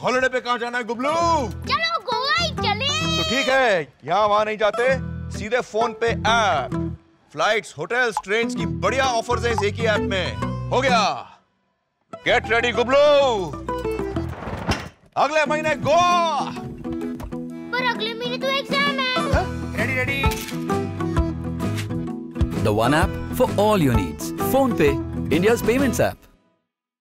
Holiday पे कहाँ जाना है गुबलू? चलो गोवा ही चले। तो ठीक है यहाँ वहाँ नहीं जाते सीधे फ़ोन पे ऐप। फ्लाइट्स होटल्स ट्रेन की बढ़िया ऑफर्स हैं इस एक ही ऐप में। हो गया। Get ready Gublu. अगले महीने गोवा। पर अगले महीने तो एग्ज़ाम है। हाँ? Ready ready The one app for all your needs. पे India's payments app.